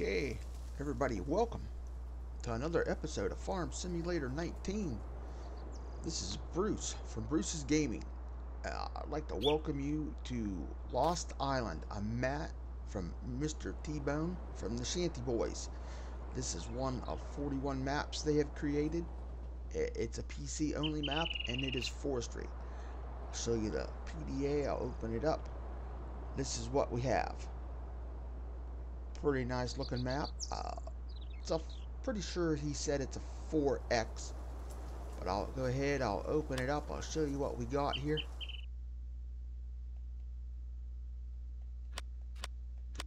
Okay, everybody, welcome to another episode of Farm Simulator 19. This is Bruce from Bruce's Gaming. Uh, I'd like to welcome you to Lost Island. I'm Matt from Mr. T-Bone from the Shanty Boys. This is one of 41 maps they have created. It's a PC only map and it is forestry. I'll show you the PDA, I'll open it up. This is what we have pretty nice looking map. Uh, it's a pretty sure he said it's a 4X, but I'll go ahead. I'll open it up. I'll show you what we got here.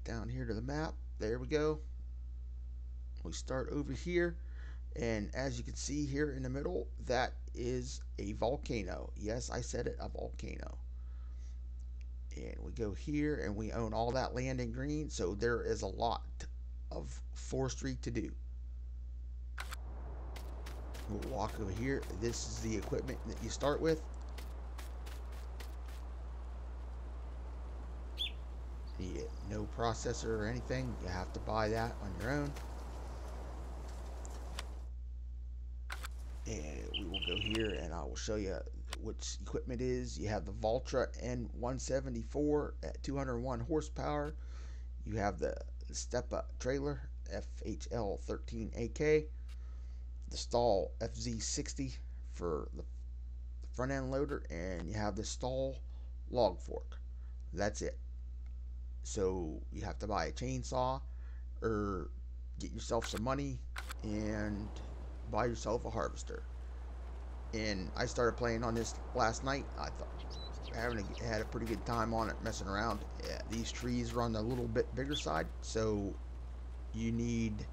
Down here to the map. There we go. We start over here, and as you can see here in the middle, that is a volcano. Yes, I said it, a volcano and we go here and we own all that land in green so there is a lot of forestry to do. We'll walk over here. This is the equipment that you start with. Get no processor or anything. You have to buy that on your own. And we will go here and I will show you which equipment is. You have the Valtra N174 at 201 horsepower. You have the Stepa trailer FHL 13AK, the Stoll FZ60 for the front end loader, and you have the Stoll log fork. That's it. So you have to buy a chainsaw or get yourself some money and buy yourself a harvester and I started playing on this last night. I thought having a, had a pretty good time on it, messing around. Yeah, these trees are on the little bit bigger side, so you need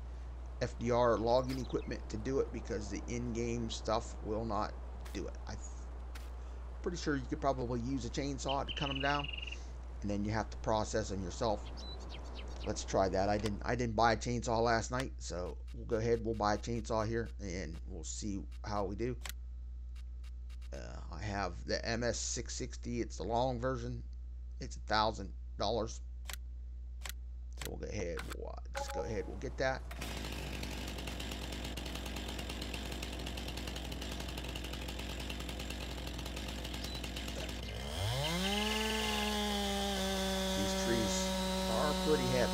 FDR logging equipment to do it because the in-game stuff will not do it. I'm pretty sure you could probably use a chainsaw to cut them down, and then you have to process them yourself. Let's try that. I didn't I didn't buy a chainsaw last night, so we'll go ahead. We'll buy a chainsaw here, and we'll see how we do. Uh, I have the MS660. It's the long version. It's a thousand dollars. So we'll go ahead. We'll uh, just go ahead. We'll get that. These trees are pretty heavy,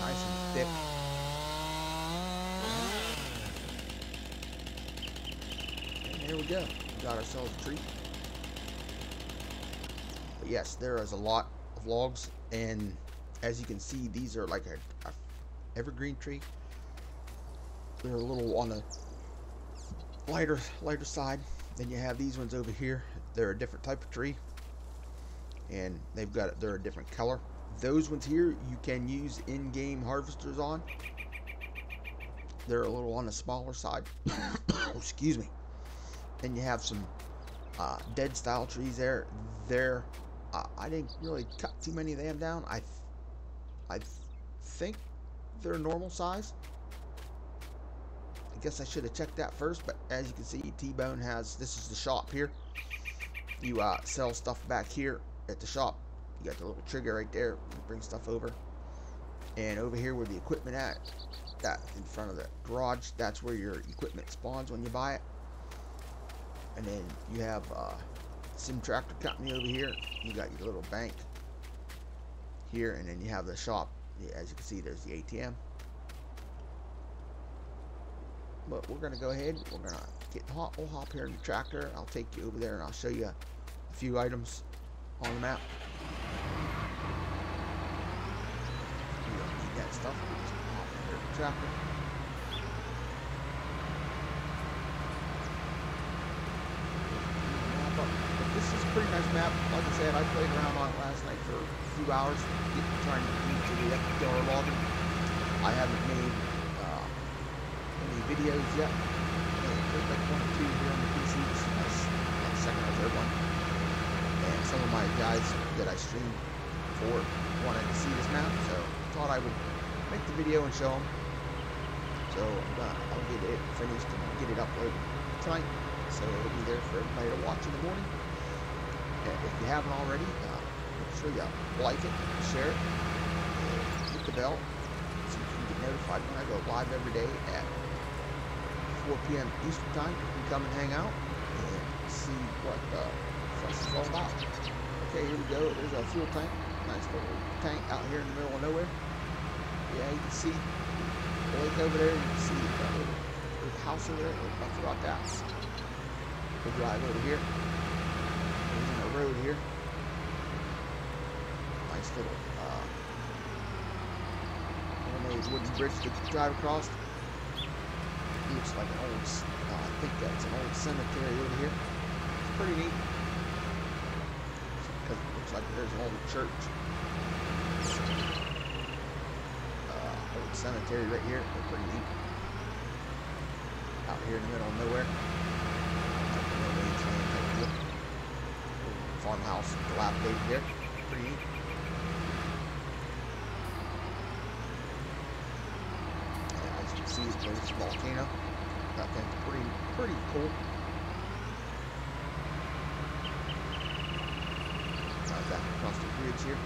nice and thick. And there we go got ourselves a tree. But yes, there is a lot of logs, and as you can see, these are like a, a evergreen tree. They're a little on the lighter lighter side. Then you have these ones over here. They're a different type of tree, and they've got they're a different color. Those ones here you can use in-game harvesters on. They're a little on the smaller side. Excuse me. Then you have some uh, dead style trees there. There, uh, I didn't really cut too many of them down. I, th I th think they're normal size. I guess I should have checked that first, but as you can see, T-Bone has, this is the shop here. You uh, sell stuff back here at the shop. You got the little trigger right there. You bring stuff over. And over here where the equipment at, that in front of the garage, that's where your equipment spawns when you buy it and then you have uh, Sim Tractor Company over here. You got your little bank here, and then you have the shop. As you can see, there's the ATM. But we're gonna go ahead. We're gonna get hop. We'll hop here in the tractor. I'll take you over there, and I'll show you a few items on the map. You don't need that stuff. We just hop here in the tractor. this is a pretty nice map. Like I said, I played around on it last night for a few hours, trying to to the FDR logging. I haven't made uh, any videos yet. There's like one or two here on the PC. This is my second or third one. And some of my guys that I streamed for wanted to see this map, so I thought I would make the video and show them. So uh, I'll get it finished and get it uploaded tonight. So it'll be there for everybody to watch in the morning. If you haven't already, uh, make sure you like it, share it, hit the bell so you can get notified when I go live every day at 4 p.m. Eastern Time. You can come and hang out and see what uh, fuss is all about. Okay, here we go. There's our fuel tank. Nice little tank out here in the middle of nowhere. Yeah, you can see the lake over there. You can see the house over there. Look about that. We'll drive over here. Road here. Nice little uh, wooden bridge to drive across. Looks like an old, uh, I think that's an old cemetery over here. It's pretty neat. Because it looks like there's an old church. Uh, old cemetery right here. They're pretty neat. Out here in the middle of nowhere. Farmhouse dilapidated there. Pretty neat. as you can see, there's a volcano. That thing's pretty, pretty cool. Drive back across the bridge here.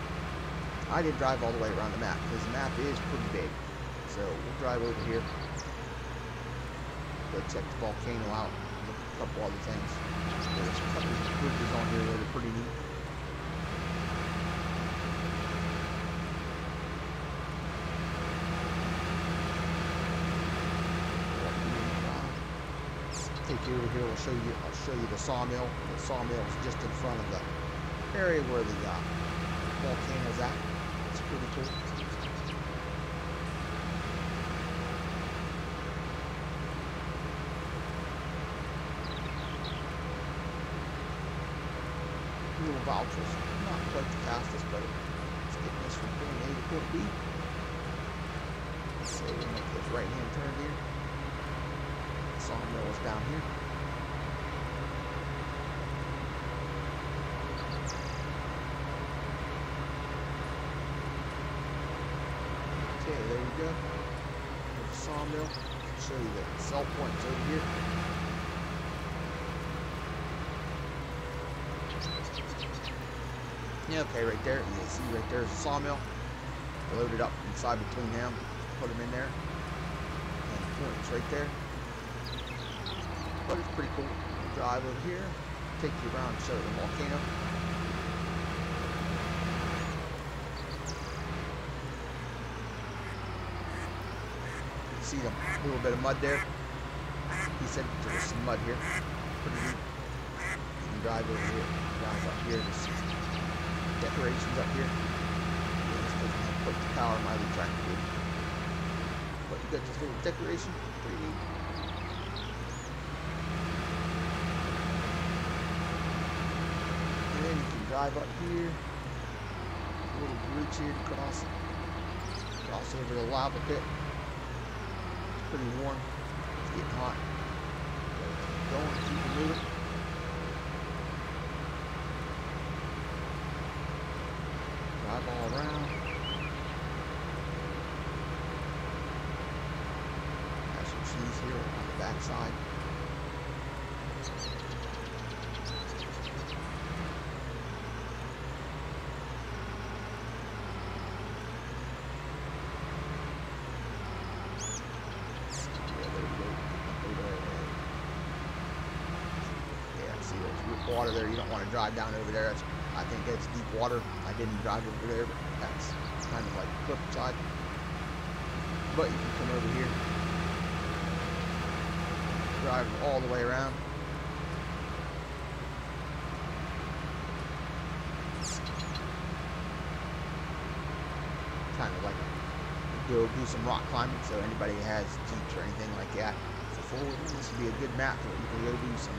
I did drive all the way around the map because the map is pretty big. So we'll drive over here. Go check the volcano out. Couple other things. There's a couple of bridges on here that are pretty neat. take you over here. I'll show you. I'll show you the sawmill. The sawmill is just in front of the area where the uh, volcano is at. It's pretty cool. Little vouchers, not quite the fastest, but it's getting us from point A to point B. So we'll make this right hand turn here sawmill is down here. Okay, there you go. There's the sawmill. I'll show you the sell points over here. Yeah, okay, right there. You see right there's a sawmill. Loaded up inside between them. Put them in there. And points right there but it's pretty cool. Drive over here, take you around show the volcano. See a little bit of mud there. He said there was some mud here. Pretty neat. You can drive over here, drive up here. Decorations up here. This doesn't have quite the power my tractor did. But you got this little decoration, pretty neat. And then you can drive up here. A little bridge here to cross. Cross over the lava pit. It's pretty warm. It's getting hot. Going, keep moving. Drive all around. Got some trees here on the back side. Water there. You don't want to drive down over there. That's, I think that's deep water. I didn't drive over there, but that's kind of like cliffside. But you can come over here, drive all the way around. Kind of like go do some rock climbing. So anybody has jeeps or anything like that for full, this would be a good map for you can go do some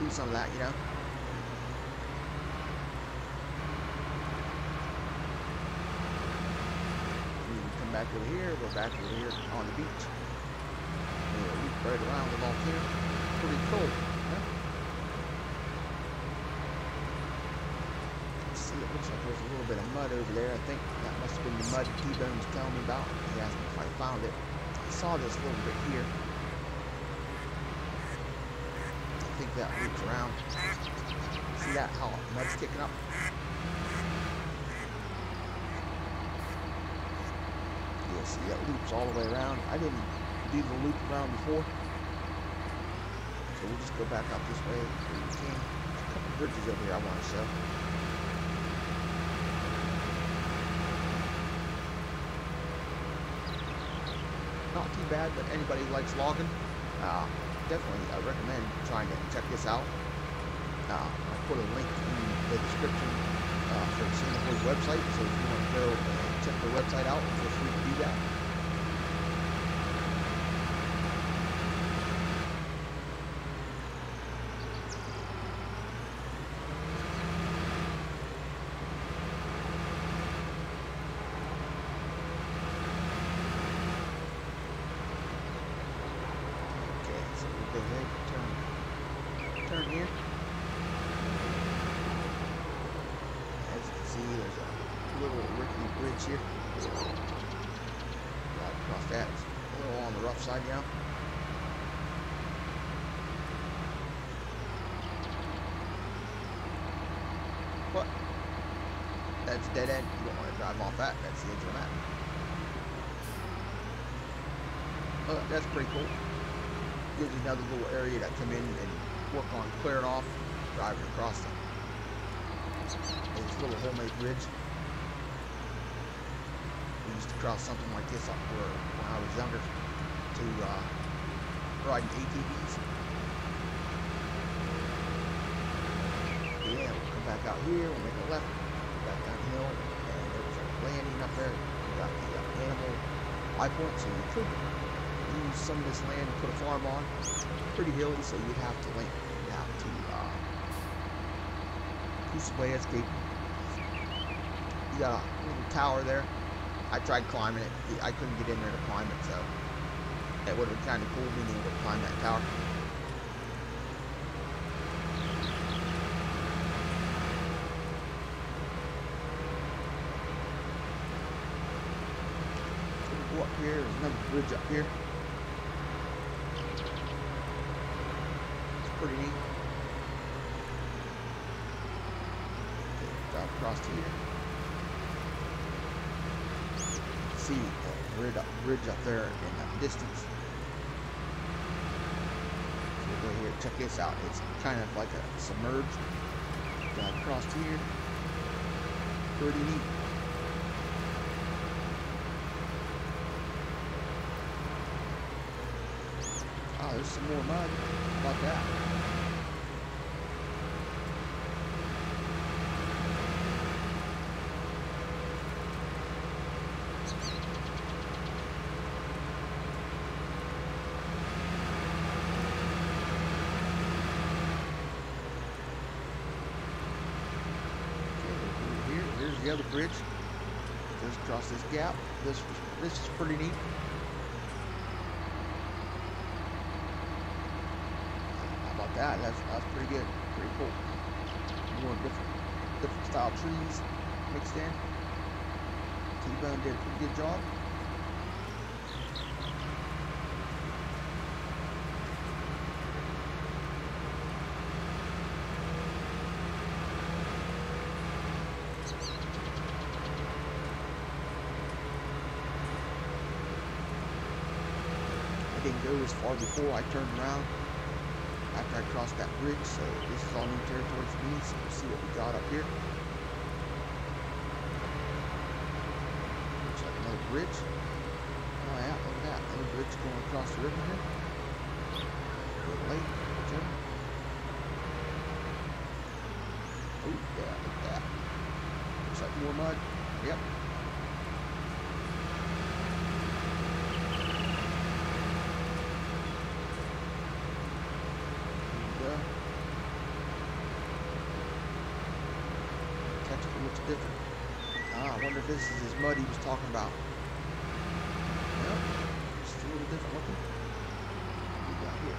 do some of that, you know. back over here, go back over here on the beach. Yeah, loop right around the here. Pretty cool. See, it looks like there's a little bit of mud over there. I think that must have been the mud T-Bone was telling me about. He asked me if I found it. I saw this little bit here. I think that loops around. See that? How mud's kicking up? See that loops all the way around. I didn't do the loop around before. So we'll just go back up this way can. a couple bridges over here I want to show. Not too bad, but anybody likes logging, uh, definitely I recommend trying to check this out. Uh, I'll put a link in the description uh, for Shanty Boys' website, so if you want to go check the website out, feel free to do that. Okay, so we'll go ahead turn, turn here. As you can see, there's a little rickety bridge here. Right across that. A little on the rough side now. But that's a dead end. You don't want to drive off that. That's the edge of the map. Oh, that's pretty cool. Gives you another little area to come in and work on clearing off, driving across the this little homemade bridge. Used to cross something like this up where when I was younger to uh, riding ATVs. Yeah, we'll come back out here, we'll make a left, back downhill, and there was a landing up there. We got the uh, animal high point, so you could use some of this land to put a farm on. Pretty hilly, so you'd have to land. Have to uh, some landscaping. You got a little tower there. I tried climbing it. I couldn't get in there to climb it, so that would have been kind of cool being able to climb that tower. Go up here. There's another bridge up here. It's pretty neat. Okay, drive across here. See the bridge up, there in that distance. So go here, check this out. It's kind of like a submerged. Uh, Drive across here. Pretty neat. Oh, there's some more mud. How about that? Okay, over here, here's the other bridge. Just across this gap. This this is pretty neat. How about that? That's that's pretty good. Pretty cool. More different different style trees mixed in. T-Bone did a pretty good job. I didn't go as far before I turned around after I crossed that bridge, so this is all new territory for me, so we'll see what we got up here. Looks like another bridge. Oh yeah, look at that. Another bridge going across the river here. The lake, whichever. Oh yeah, look at that. Looks like more mud. Yep. There you go. Texture looks different. Ah, I wonder if this is his mud he was talking about. Yep, just a little different looking. What we got here?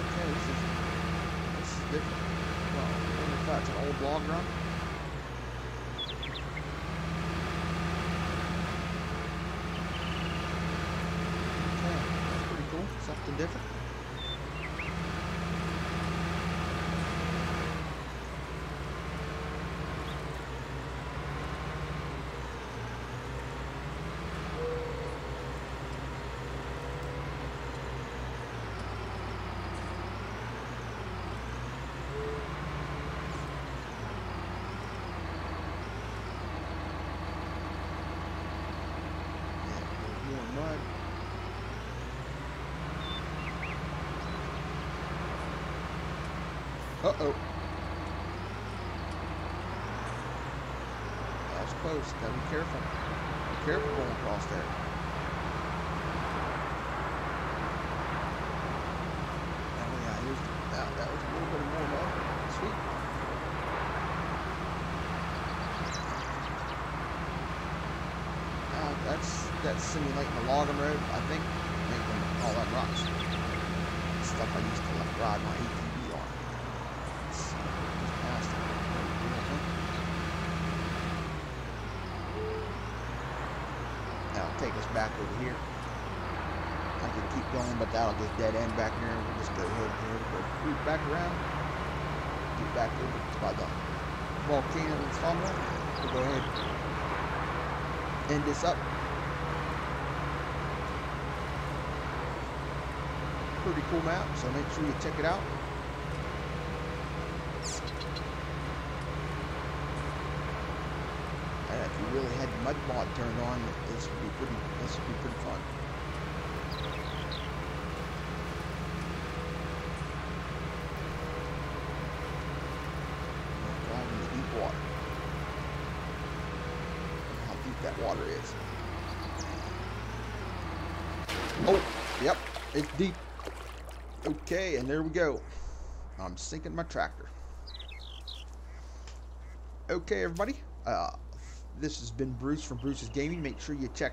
Okay, this is this is different. Well, I wonder if that's an old log run. just gotta be careful. Be careful going across there. Oh yeah, here's that, that was a little bit more love. Sweet. Now that's that's simulating the logging road, I think, making all that rocks. Stuff I used to like, ride my 18 back over here. I could keep going, but that'll just dead end back here. We'll just go ahead here, go root back around, get back over by the volcano tunnel. We'll go ahead and end this up. Pretty cool map, so make sure you check it out. And if you really had mud mod turned on, this would be pretty. This would be pretty fun. Deep water. How deep that water is. Oh, yep, it's deep. Okay, and there we go. I'm sinking my tractor. Okay, everybody. Uh, this has been Bruce from Bruce's Gaming. Make sure you check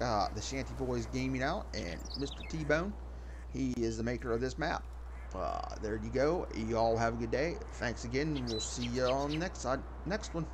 uh, the Shanty Boys Gaming out and Mr. T-Bone. He is the maker of this map. Uh, there you go. You all have a good day. Thanks again, and we'll see you on the next side, next one.